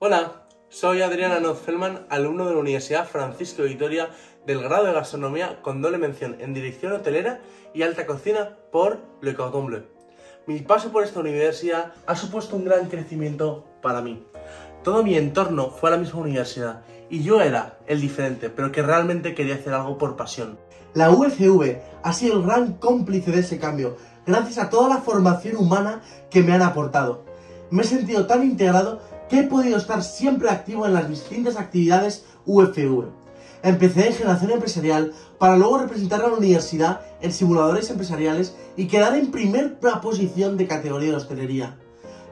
Hola, soy Adriana Nozfelman, alumno de la Universidad Francisco de Vitoria del grado de Gastronomía con doble mención en Dirección Hotelera y Alta Cocina por Le Cordon Bleu. Mi paso por esta universidad ha supuesto un gran crecimiento para mí. Todo mi entorno fue a la misma universidad y yo era el diferente, pero que realmente quería hacer algo por pasión. La UFV ha sido el gran cómplice de ese cambio, gracias a toda la formación humana que me han aportado. Me he sentido tan integrado que he podido estar siempre activo en las distintas actividades UFV. Empecé en generación empresarial para luego representar a la universidad en simuladores empresariales y quedar en primera posición de categoría de hostelería.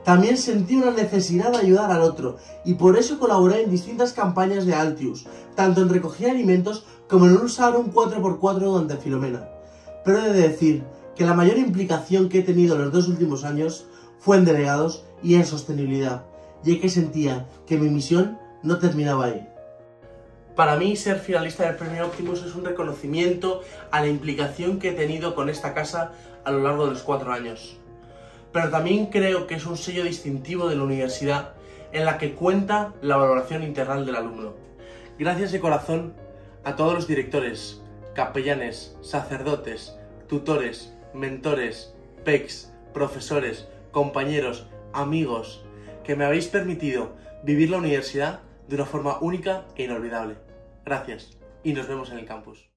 También sentí una necesidad de ayudar al otro y por eso colaboré en distintas campañas de Altius, tanto en recogida de alimentos como en un 4x4 durante Filomena. Pero he de decir que la mayor implicación que he tenido en los dos últimos años fue en delegados y en sostenibilidad, ya que sentía que mi misión no terminaba ahí. Para mí, ser finalista del Premio Optimus es un reconocimiento a la implicación que he tenido con esta casa a lo largo de los cuatro años. Pero también creo que es un sello distintivo de la universidad en la que cuenta la valoración integral del alumno. Gracias de corazón a todos los directores, capellanes, sacerdotes, tutores, mentores, PECs, profesores, compañeros, amigos, que me habéis permitido vivir la universidad de una forma única e inolvidable. Gracias y nos vemos en el campus.